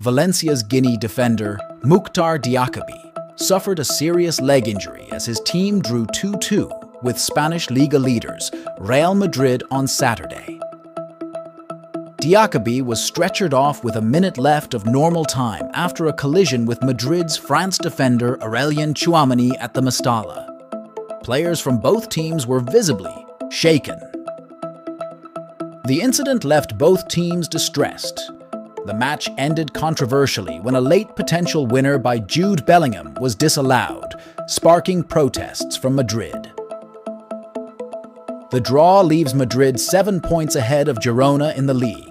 Valencia's Guinea defender, Mouctar Diakhaby, suffered a serious leg injury as his team drew 2-2 with Spanish Liga leaders Real Madrid on Saturday. Diakhaby was stretchered off with a minute left of normal time after a collision with Madrid's France defender Aurelien Tchouameni at the Mestalla. Players from both teams were visibly shaken. The incident left both teams distressed. The match ended controversially when a late potential winner by Jude Bellingham was disallowed, sparking protests from Madrid. The draw leaves Madrid seven points ahead of Girona in the league.